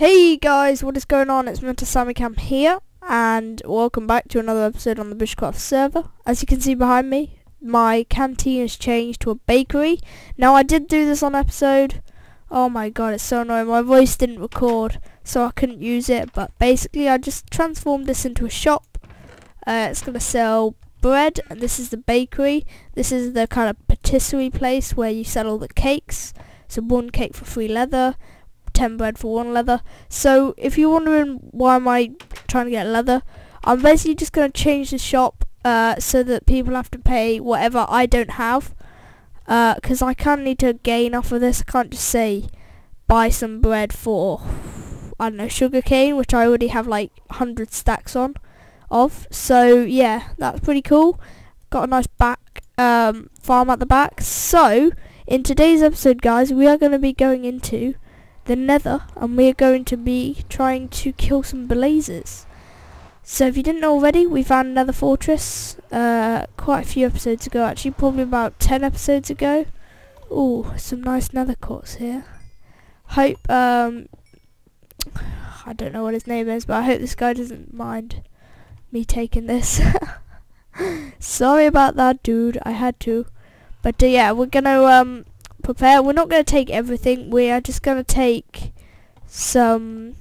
Hey guys, what is going on? It's Cam here, and welcome back to another episode on the Bushcraft server. As you can see behind me, my canteen has changed to a bakery. Now I did do this on episode. Oh my god, it's so annoying. My voice didn't record, so I couldn't use it. But basically, I just transformed this into a shop. Uh, it's gonna sell bread, and this is the bakery. This is the kind of patisserie place where you sell all the cakes. So one cake for free leather 10 bread for one leather. So if you're wondering why am I trying to get leather, I'm basically just going to change the shop uh, so that people have to pay whatever I don't have. Because uh, I kind of need to gain off of this. I can't just say buy some bread for, I don't know, sugarcane, which I already have like 100 stacks on of. So yeah, that's pretty cool. Got a nice back um, farm at the back. So in today's episode, guys, we are going to be going into the nether and we're going to be trying to kill some blazers. So if you didn't already, we found another fortress uh, quite a few episodes ago, actually probably about 10 episodes ago. Oh, some nice nether quartz here. Hope, um, I don't know what his name is, but I hope this guy doesn't mind me taking this. Sorry about that, dude. I had to. But uh, yeah, we're gonna um prepare. We're not going to take everything. We are just going to take some...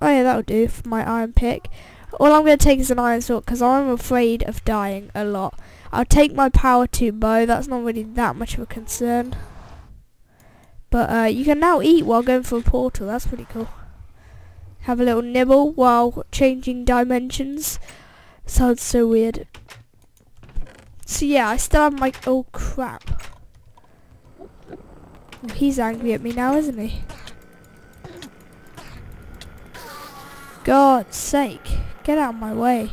Oh yeah, that'll do for my iron pick. All I'm going to take is an iron sword because I'm afraid of dying a lot. I'll take my power 2 bow. That's not really that much of a concern. But uh, you can now eat while going through a portal. That's pretty cool. Have a little nibble while changing dimensions. Sounds so weird. So yeah, I still have my... Oh crap. He's angry at me now, isn't he? God's sake. Get out of my way.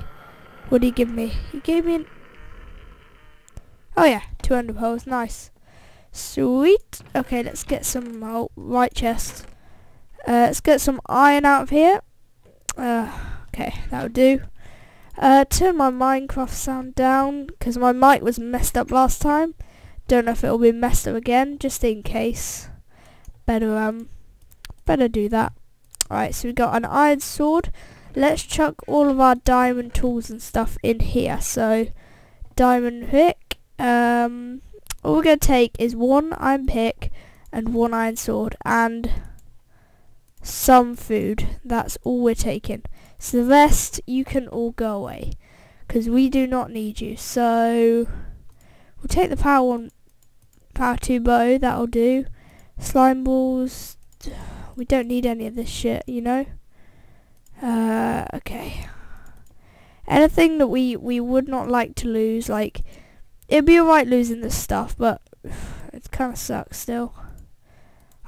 What did he give me? He gave me an... Oh yeah, 200 pearls. Nice. Sweet. Okay, let's get some... Oh, right chest. Uh, let's get some iron out of here. Uh, okay, that'll do. Uh, turn my Minecraft sound down, because my mic was messed up last time. Don't know if it'll be messed up again, just in case. Better um, better do that. Alright, so we got an iron sword. Let's chuck all of our diamond tools and stuff in here. So, diamond pick. Um, all we're going to take is one iron pick and one iron sword and some food. That's all we're taking. So the rest, you can all go away. Because we do not need you. So, we'll take the power one Power 2 bow, that'll do. Slime balls, we don't need any of this shit, you know? Uh, okay. Anything that we, we would not like to lose, like, it'd be alright losing this stuff, but it kind of sucks still.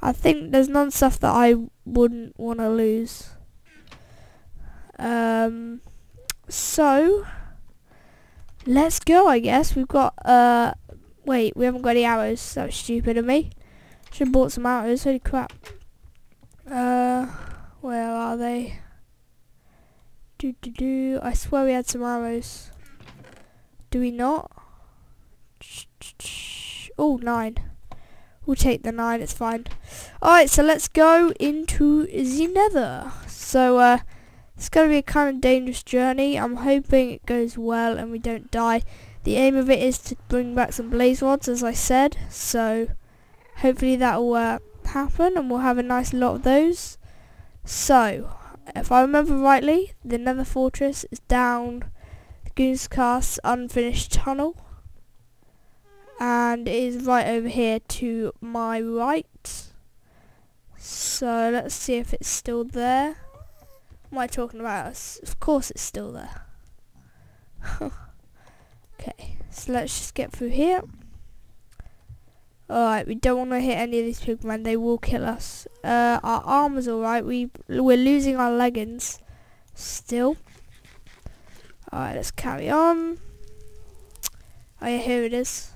I think there's none stuff that I wouldn't want to lose. Um, so, let's go, I guess. We've got, uh, Wait, we haven't got any arrows. That was stupid of me. Should have bought some arrows. Holy crap. Uh, where are they? Do do do. I swear we had some arrows. Do we not? Oh, nine. We'll take the nine. It's fine. Alright, so let's go into the nether. So, uh, it's going to be a kind of dangerous journey. I'm hoping it goes well and we don't die. The aim of it is to bring back some blaze rods, as I said, so hopefully that will uh, happen and we'll have a nice lot of those. So, if I remember rightly, the Nether Fortress is down the Goonscast unfinished tunnel and it is right over here to my right. So let's see if it's still there. What am I talking about? Us of course it's still there. Okay, so let's just get through here. Alright, we don't want to hit any of these pigmen, they will kill us. Uh, our armor's alright, we, we're losing our leggings still. Alright, let's carry on. Oh yeah, here it is.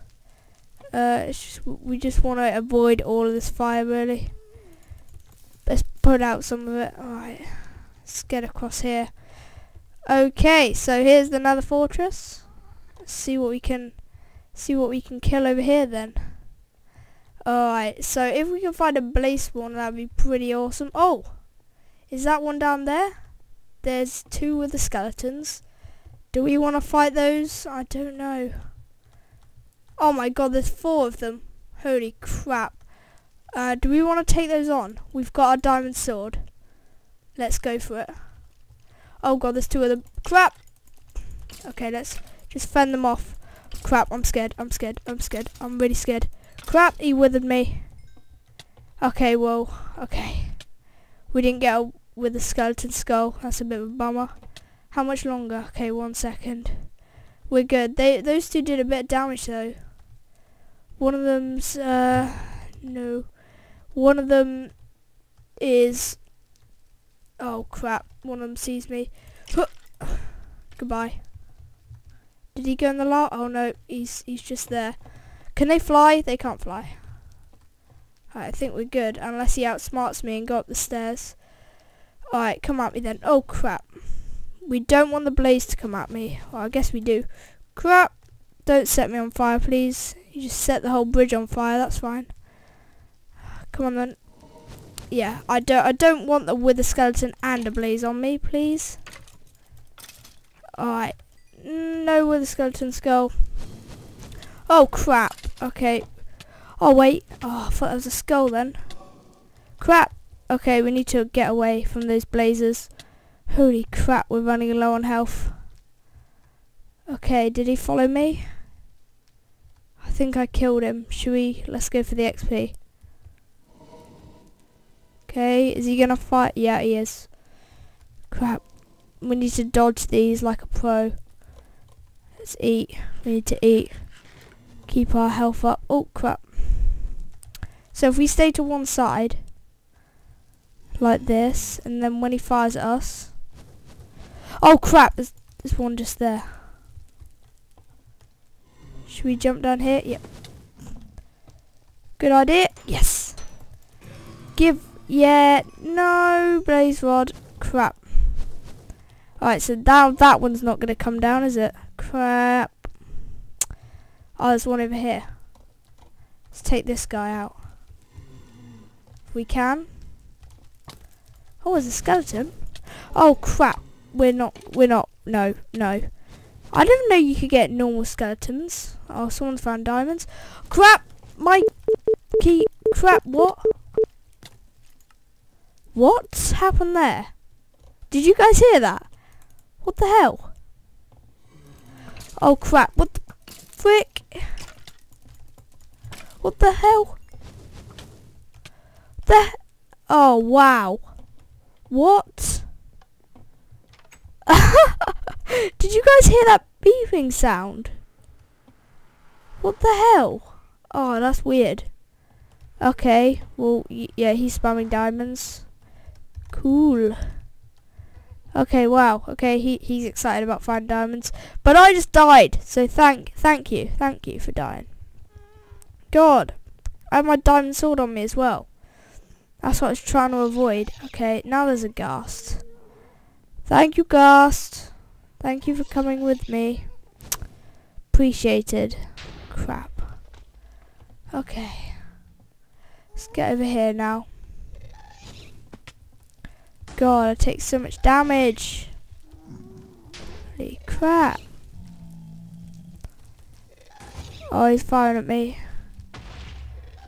Uh, just, we just want to avoid all of this fire really. Let's put out some of it. Alright, let's get across here. Okay, so here's another fortress see what we can see what we can kill over here then. Alright, so if we can find a blaze spawn that'd be pretty awesome. Oh! Is that one down there? There's two with the skeletons. Do we want to fight those? I don't know. Oh my god, there's four of them. Holy crap. Uh, do we want to take those on? We've got a diamond sword. Let's go for it. Oh god, there's two of them. Crap! Okay, let's just fend them off. Crap, I'm scared, I'm scared, I'm scared, I'm really scared. Crap, he withered me. Okay, well, okay. We didn't get a wither skeleton skull. That's a bit of a bummer. How much longer? Okay, one second. We're good. They Those two did a bit of damage though. One of them's, uh, no. One of them is, oh crap, one of them sees me. Goodbye. Did he go in the lot? Oh no, he's he's just there. Can they fly? They can't fly. Right, I think we're good, unless he outsmarts me and go up the stairs. Alright, come at me then. Oh crap. We don't want the blaze to come at me. Well, I guess we do. Crap. Don't set me on fire, please. You just set the whole bridge on fire, that's fine. Come on then. Yeah, I don't I don't want the wither skeleton and a blaze on me, please. Alright. No the skeleton skull. Oh crap. Okay. Oh wait. Oh, I thought that was a skull then. Crap. Okay, we need to get away from those blazers. Holy crap, we're running low on health. Okay, did he follow me? I think I killed him. Should we? Let's go for the XP. Okay, is he gonna fight? Yeah, he is. Crap. We need to dodge these like a pro. Let's eat. We need to eat. Keep our health up. Oh, crap. So if we stay to one side, like this, and then when he fires at us... Oh crap, there's, there's one just there. Should we jump down here? Yep. Good idea. Yes. Give, yeah, no, blaze rod. Crap. Alright, so now that one's not going to come down, is it? Crap. Oh, there's one over here. Let's take this guy out. If we can. Oh, there's a skeleton. Oh crap. We're not, we're not, no, no. I didn't know you could get normal skeletons. Oh, someone's found diamonds. Crap! My key, crap, what? What happened there? Did you guys hear that? What the hell? Oh crap, what the frick? What the hell? The, oh wow. What? Did you guys hear that beeping sound? What the hell? Oh, that's weird. Okay, well, yeah, he's spamming diamonds. Cool. Okay, wow. Okay, he he's excited about finding diamonds, but I just died. So thank thank you, thank you for dying. God, I have my diamond sword on me as well. That's what I was trying to avoid. Okay, now there's a ghast. Thank you, ghast. Thank you for coming with me. Appreciated. Crap. Okay. Let's get over here now. God, I take so much damage. Holy crap. Oh, he's firing at me.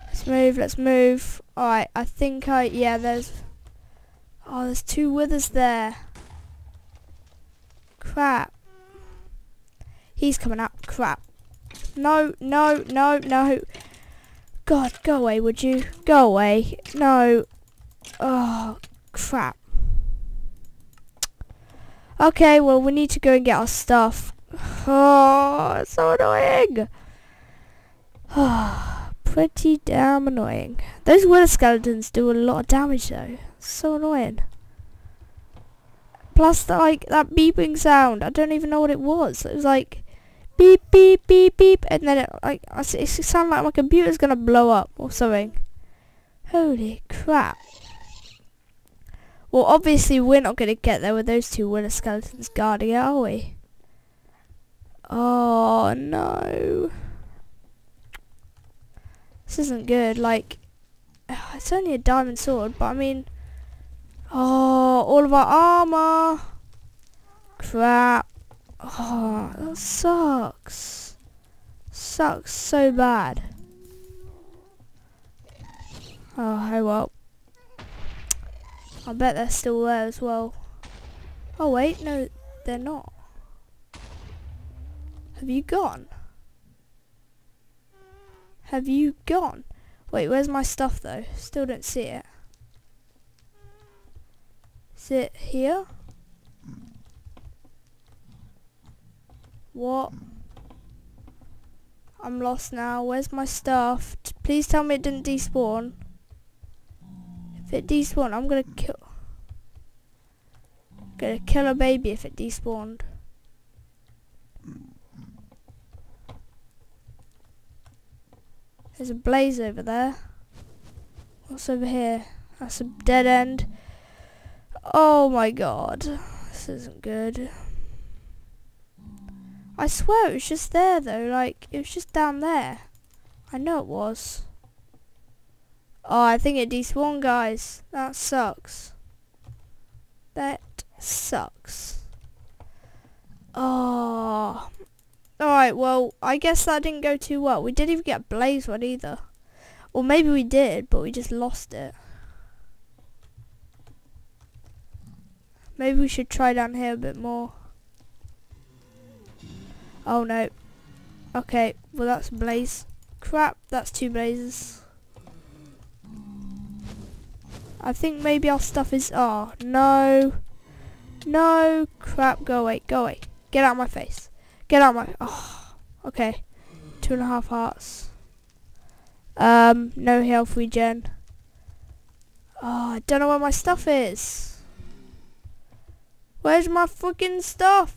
Let's move, let's move. Alright, I think I, yeah, there's, oh, there's two withers there. Crap. He's coming up, crap. No, no, no, no. God, go away, would you? Go away. No. Oh, crap. Okay, well, we need to go and get our stuff. Oh, it's so annoying. Pretty damn annoying. Those wither skeletons do a lot of damage though. So annoying. Plus, the, like, that beeping sound, I don't even know what it was. It was like, beep, beep, beep, beep, and then it, like, it sounded like my computer's gonna blow up or something. Holy crap. Well, obviously we're not gonna get there with those two wither skeletons guarding are we? Oh, no. This isn't good. Like, it's only a diamond sword, but I mean, Oh, all of our armor. Crap. Oh, that sucks. Sucks so bad. Oh, hey well. I bet they're still there as well. Oh wait, no, they're not. Have you gone? Have you gone? Wait, where's my stuff though? Still don't see it. Is it here? What? I'm lost now. Where's my stuff? Please tell me it didn't despawn. If it despawned, I'm gonna kill... Gonna kill a baby if it despawned. There's a blaze over there. What's over here? That's a dead end. Oh my god. This isn't good. I swear it was just there though, like, it was just down there. I know it was. Oh, I think it despawned, guys. That sucks. That sucks. Oh. Alright, well, I guess that didn't go too well. We didn't even get Blaze one either. Or maybe we did, but we just lost it. Maybe we should try down here a bit more. Oh no. Okay, well that's blaze. Crap, that's two blazes. I think maybe our stuff is... Oh, no. No. Crap, go away, go away. Get out of my face. Get out of my... Oh, okay. Two and a half hearts. Um, no health regen. Oh, I don't know where my stuff is. Where's my fucking stuff?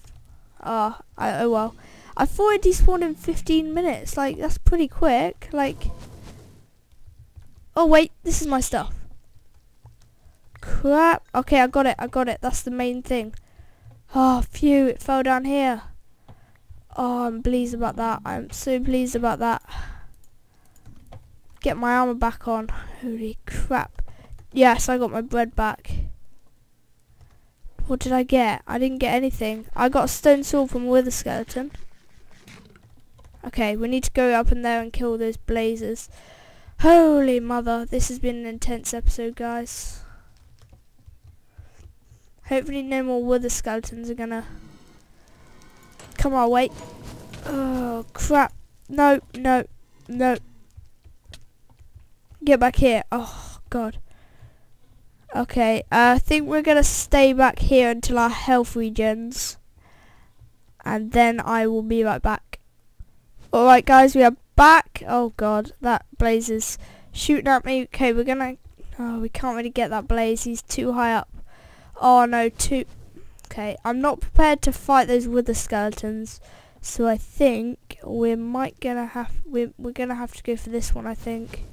Oh, I, oh well. I thought it despawned in 15 minutes. Like, that's pretty quick. Like... Oh, wait. This is my stuff. Crap. Okay, I got it. I got it. That's the main thing. Oh, phew. It fell down here. Oh, I'm pleased about that. I'm so pleased about that. Get my armor back on. Holy crap. Yes, I got my bread back. What did I get? I didn't get anything. I got a stone sword from Wither Skeleton. Okay, we need to go up in there and kill those blazers. Holy mother, this has been an intense episode, guys. Hopefully no more wither skeletons are gonna come our way. Oh, crap. No, no, no. Get back here. Oh, God. Okay, uh, I think we're gonna stay back here until our health regens. And then I will be right back. Alright guys, we are back. Oh god, that blaze is shooting at me. Okay, we're gonna... Oh, we can't really get that blaze. He's too high up. Oh no, two... Okay, I'm not prepared to fight those wither skeletons. So I think we might gonna have... We're, we're gonna have to go for this one, I think.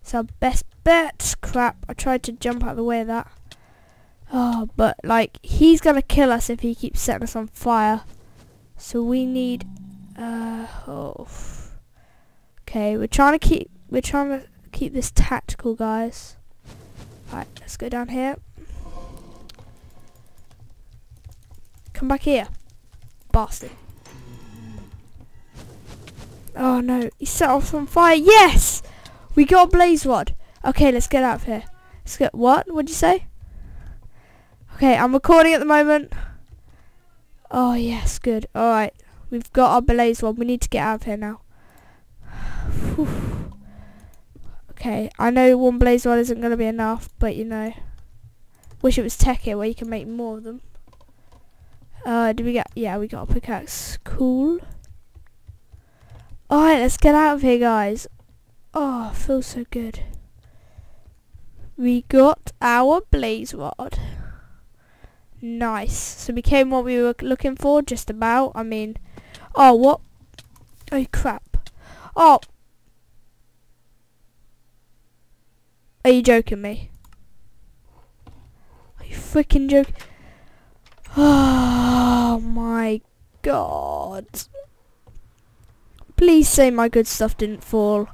It's our best bet. Crap, I tried to jump out of the way of that. Oh, but like, he's gonna kill us if he keeps setting us on fire. So we need uh, oh. Okay, we're trying to keep we're trying to keep this tactical, guys. Right, let's go down here. Come back here, bastard. Oh no, he set off on fire. Yes, we got a blaze rod. Okay, let's get out of here. Let's get what? What'd you say? Okay, I'm recording at the moment. Oh yes, good. All right. We've got our blaze rod. We need to get out of here now. okay, I know one blaze rod isn't going to be enough, but you know. Wish it was tech here where you can make more of them. Uh, did we get... Yeah, we got a pickaxe. Cool. Alright, let's get out of here, guys. Oh, feels so good. We got our blaze rod. Nice. So we became what we were looking for, just about. I mean, Oh, what? Oh, crap. Oh. Are you joking me? Are you freaking joking? Oh my god. Please say my good stuff didn't fall.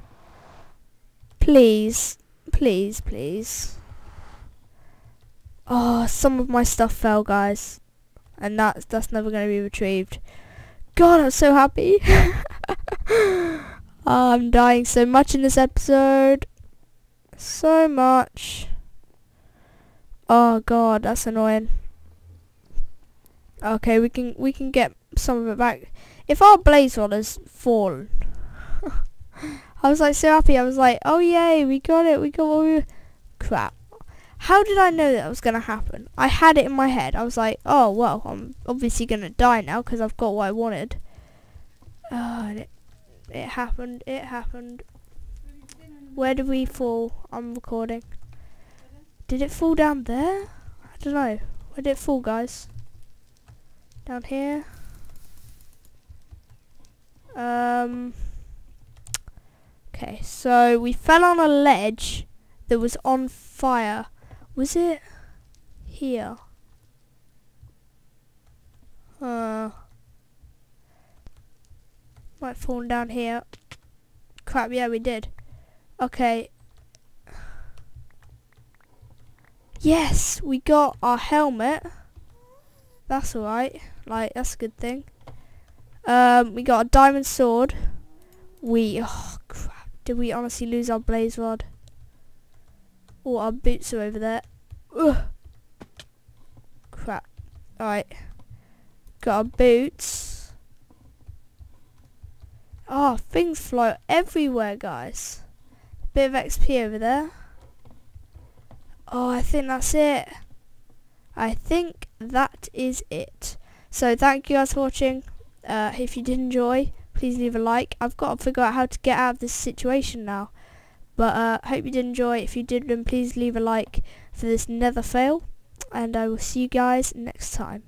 Please. Please, please. Oh, some of my stuff fell, guys. And that's, that's never going to be retrieved. God, I'm so happy. oh, I'm dying so much in this episode. So much. Oh god, that's annoying. Okay, we can we can get some of it back. If our blaze rod has fallen, I was like so happy. I was like, oh yay, we got it. We got what we. Crap. How did I know that was gonna happen? I had it in my head. I was like, oh well, I'm obviously gonna die now because I've got what I wanted. Oh, it, it happened. It happened. Where did we fall? I'm recording. Did it fall down there? I don't know. Where did it fall, guys? Down here? Um. Okay, so we fell on a ledge that was on fire. Was it here? Uh. Might fall down here. Crap, yeah, we did. Okay, Yes, we got our helmet. That's alright. Like, that's a good thing. Um, we got a diamond sword. We, oh crap, did we honestly lose our blaze rod? Oh, our boots are over there. Ugh. Crap. Alright. Got our boots. Oh, things fly everywhere, guys. Bit of XP over there. Oh, I think that's it. I think that is it. So thank you guys for watching. Uh, if you did enjoy, please leave a like. I've got to figure out how to get out of this situation now. But uh, hope you did enjoy. If you did, then please leave a like for this nether fail. And I will see you guys next time.